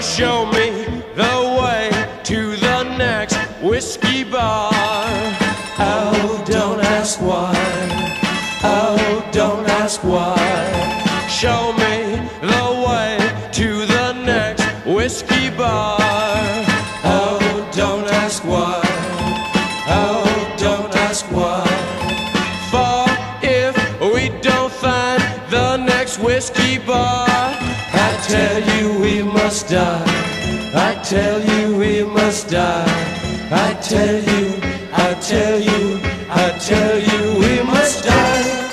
Show me the way to the next whiskey bar. Oh, don't ask why. Oh, don't ask why. Show me the way to the next whiskey bar. Oh, don't ask why. Oh, don't ask why. For if we don't find the next whiskey bar, I tell you we must die. I tell you we must die. I tell you, I tell you, I tell you we must die.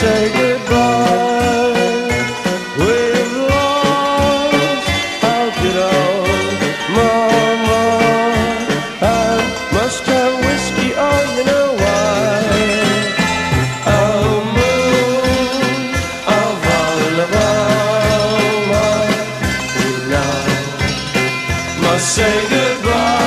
Say say goodbye.